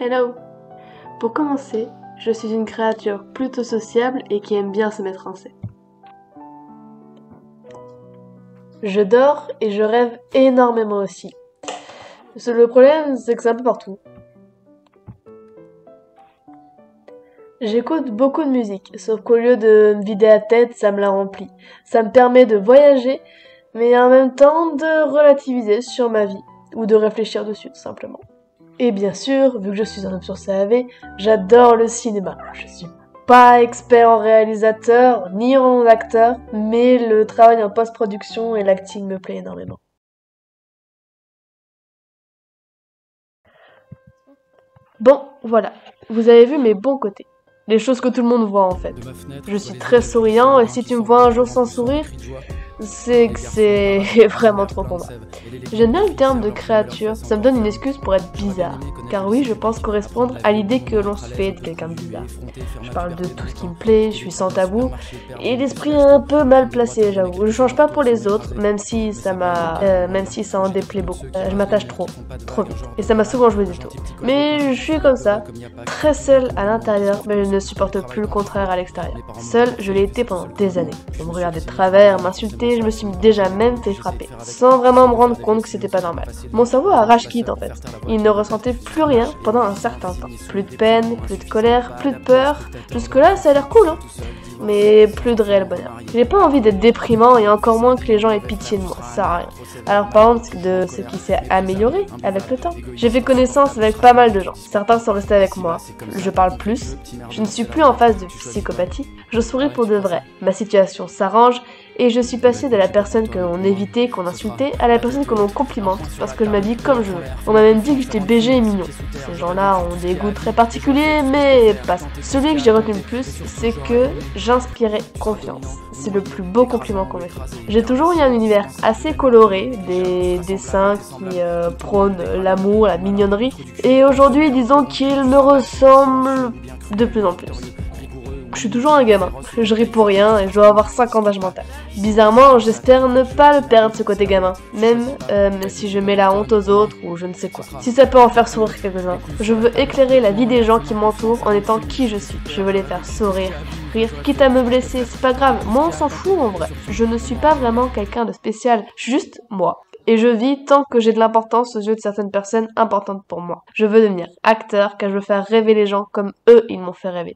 Hello Pour commencer, je suis une créature plutôt sociable et qui aime bien se mettre en scène. Je dors et je rêve énormément aussi. Le problème, c'est que c'est un peu partout. J'écoute beaucoup de musique, sauf qu'au lieu de me vider la tête, ça me la remplit. Ça me permet de voyager, mais en même temps de relativiser sur ma vie, ou de réfléchir dessus tout simplement. Et bien sûr, vu que je suis un homme sur CAV, j'adore le cinéma. Je suis pas expert en réalisateur ni en acteur, mais le travail en post-production et l'acting me plaît énormément. Bon, voilà, vous avez vu mes bons côtés. Les choses que tout le monde voit en fait. Je suis très souriant et si tu me vois un jour sans sourire, c'est que c'est vraiment trop pour moi. J'aime bien le terme de créature, ça me donne une excuse pour être bizarre. Car oui, je pense correspondre à l'idée que l'on se fait de quelqu'un de bizarre. Je parle de tout ce qui me plaît, je suis sans tabou, et l'esprit est un peu mal placé, j'avoue. Je change pas pour les autres, même si ça m'a, euh, même si ça en déplaît beaucoup. Euh, je m'attache trop, trop vite, et ça m'a souvent joué du tout. Mais je suis comme ça, très seul à l'intérieur, mais je ne supporte plus le contraire à l'extérieur. Seul, je l'ai été pendant des années. On me regardait de travers, m'insultait je me suis déjà même fait frapper, sans vraiment me rendre compte que c'était pas normal. Mon cerveau a rage quitte en fait. Il ne ressentait plus rien pendant un certain temps. Plus de peine, plus de colère, plus de peur. Jusque là, ça a l'air cool, hein mais plus de réel bonheur. J'ai pas envie d'être déprimant et encore moins que les gens aient pitié de moi, ça sert à rien. Alors parlons de ce qui s'est amélioré avec le temps. J'ai fait connaissance avec pas mal de gens. Certains sont restés avec moi. Je parle plus. Je ne suis plus en phase de psychopathie. Je souris pour de vrai. Ma situation s'arrange et je suis passé de la personne que l'on évitait, qu'on insultait, à la personne que l'on complimente, parce que je m'habille comme je veux. On m'a même dit que j'étais BG et mignon. Ces gens-là ont des goûts très particuliers, mais pas Celui que j'ai retenu le plus, c'est que j'inspirais confiance. C'est le plus beau compliment qu'on m'ait fait. J'ai toujours eu un univers assez coloré, des dessins qui euh, prônent l'amour, la mignonnerie, et aujourd'hui, disons qu'ils me ressemblent de plus en plus. Je suis toujours un gamin. Je ris pour rien et je dois avoir 5 ans d'âge mental. Bizarrement, j'espère ne pas le perdre ce côté gamin. Même euh, si je mets la honte aux autres ou je ne sais quoi. Si ça peut en faire sourire quelques-uns. Je veux éclairer la vie des gens qui m'entourent en étant qui je suis. Je veux les faire sourire, rire, quitte à me blesser, c'est pas grave. Moi, on s'en fout en vrai. Je ne suis pas vraiment quelqu'un de spécial. Juste moi et je vis tant que j'ai de l'importance aux yeux de certaines personnes importantes pour moi. Je veux devenir acteur car je veux faire rêver les gens comme eux ils m'ont fait rêver.